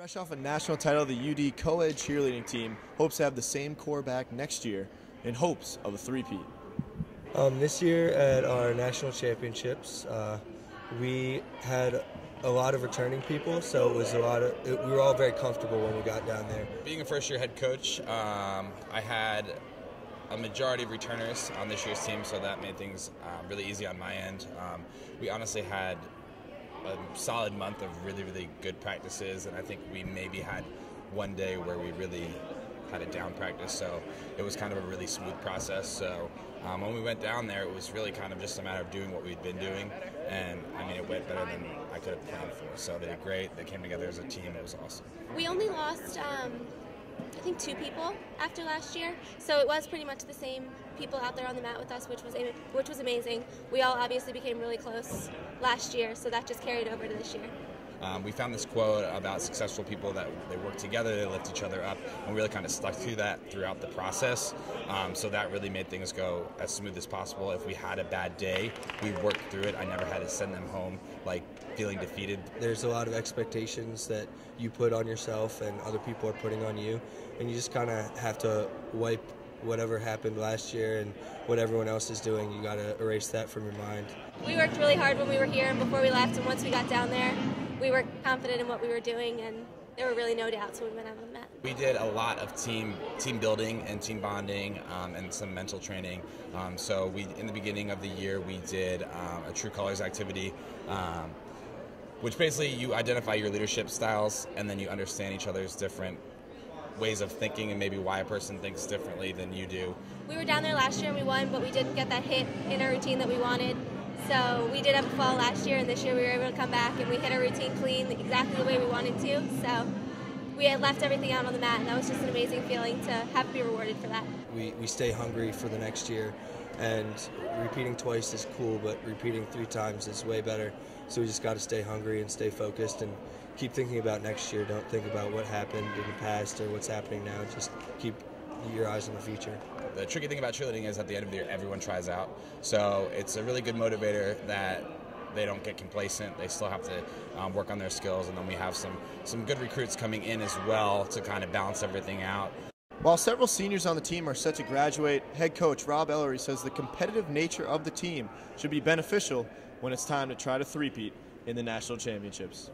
Fresh off a national title, the UD co-ed cheerleading team hopes to have the same core back next year in hopes of a three-peat. Um, this year at our national championships, uh, we had a lot of returning people, so it was a lot of. It, we were all very comfortable when we got down there. Being a first-year head coach, um, I had a majority of returners on this year's team, so that made things uh, really easy on my end. Um, we honestly had a solid month of really, really good practices, and I think we maybe had one day where we really had a down practice, so it was kind of a really smooth process. So um, when we went down there, it was really kind of just a matter of doing what we'd been doing, and I mean, it went better than I could have planned for. So they did great. They came together as a team. It was awesome. We only lost, um, I think, two people after last year, so it was pretty much the same people out there on the mat with us, which was which was amazing. We all obviously became really close last year, so that just carried over to this year. Um, we found this quote about successful people that they work together, they lift each other up, and we really kind of stuck to that throughout the process. Um, so that really made things go as smooth as possible. If we had a bad day, we worked through it. I never had to send them home like feeling defeated. There's a lot of expectations that you put on yourself and other people are putting on you, and you just kind of have to wipe whatever happened last year and what everyone else is doing. You got to erase that from your mind. We worked really hard when we were here and before we left, and once we got down there, we were confident in what we were doing, and there were really no doubts when we went out on the mat. We did a lot of team team building and team bonding um, and some mental training. Um, so we, in the beginning of the year, we did um, a True Colors activity. Um, which basically you identify your leadership styles and then you understand each other's different ways of thinking and maybe why a person thinks differently than you do. We were down there last year and we won, but we didn't get that hit in our routine that we wanted. So we did have a fall last year, and this year we were able to come back and we hit our routine clean exactly the way we wanted to. So we had left everything out on the mat, and that was just an amazing feeling to have to be rewarded for that. We, we stay hungry for the next year, and repeating twice is cool, but repeating three times is way better. So we just got to stay hungry and stay focused and keep thinking about next year. Don't think about what happened in the past or what's happening now. Just keep your eyes on the future. The tricky thing about cheerleading is at the end of the year, everyone tries out. So it's a really good motivator that they don't get complacent. They still have to um, work on their skills, and then we have some some good recruits coming in as well to kind of balance everything out. While several seniors on the team are set to graduate, head coach Rob Ellery says the competitive nature of the team should be beneficial when it's time to try to threepeat in the national championships.